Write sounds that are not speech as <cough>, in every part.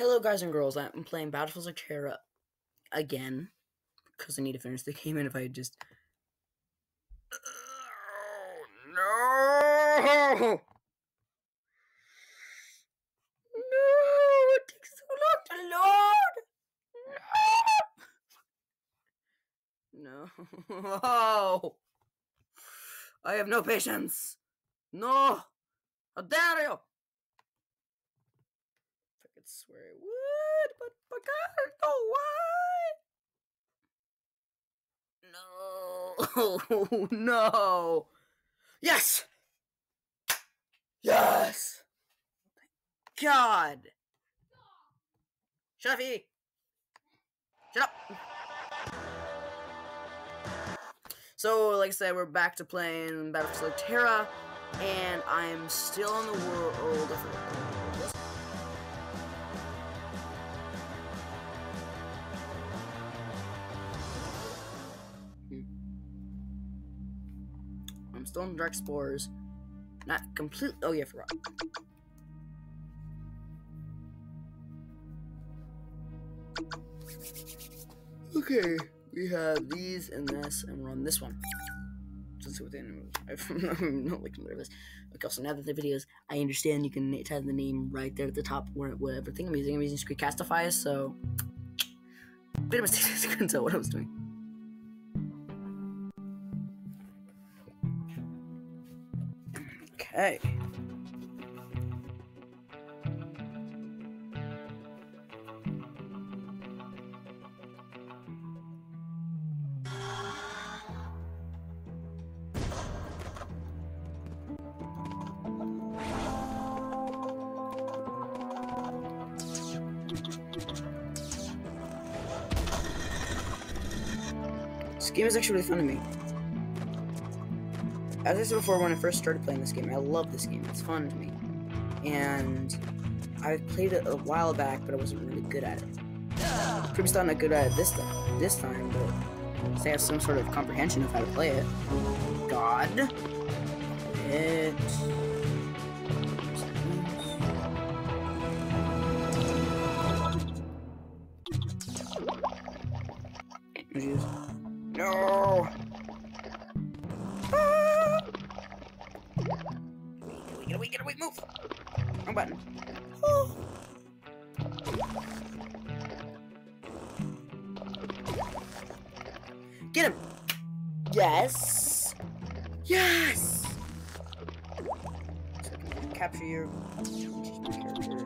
Hello, guys and girls. I'm playing Battle for Slugterra again because I need to finish the <laughs> game. And if I just oh, no, no, it takes so long to load. No, <laughs> no, <laughs> I have no patience. No, how dare you? I could swear I would, but I can't. No, why? No, oh, <laughs> no. Yes, yes. God. Evie. Shut up. So, like I said, we're back to playing Battle for Slugterra, and I'm still in the world of. I'm still in Dark Spores. Not complete. Oh, yeah, forgot. Okay, we have these and this, and we're on this one. Let's see what the name is. <laughs> I'm not like this. Okay, so now that the videos, I understand you can have the name right there at the top, where whatever thing I'm using. I'm using Screencastify, so bit of mistake. <laughs> I couldn't tell what I was doing. Okay. This game is actually really fun to me. As I said before, when I first started playing this game, I love this game. It's fun to me. And I played it a while back, but I wasn't really good at it. Probably still not good at it this time, this time, but I have some sort of comprehension of how to play it. God. It. No! Get away, get away, move! Wrong button. <sighs> Get him! Yes! Yes! Capture your character.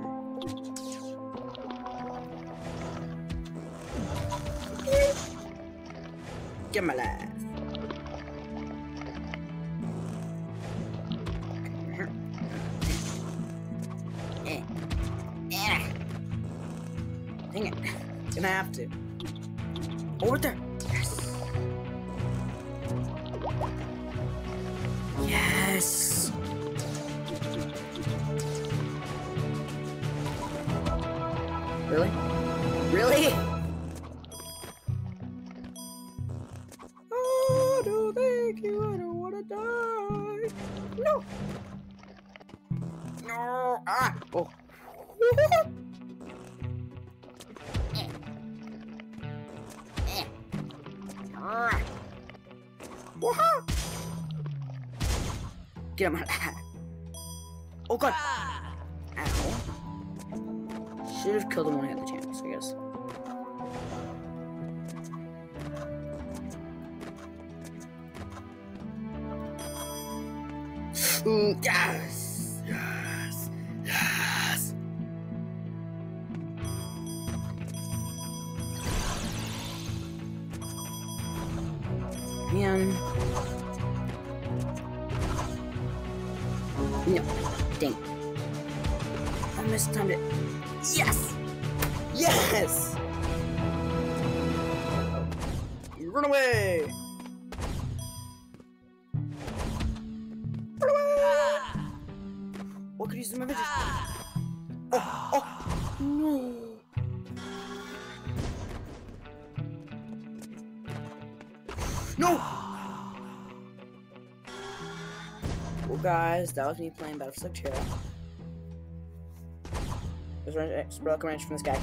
Get my life. Dang it. Gonna have to. Over there. Yes. Yes. Really? Really? Oh, no, thank you. I don't want to die. No. Get him. Oh god. Ow. Should have killed him when I had the chance, I guess. Ooh, yes! Man. No. Dang. I mistimed it. Yes! Yes! Run away! Run away! What could use my vision? Oh, oh, no! No! Guys, that was me playing Battle for Slugterra. There's a Spurlock Ranch from this guy.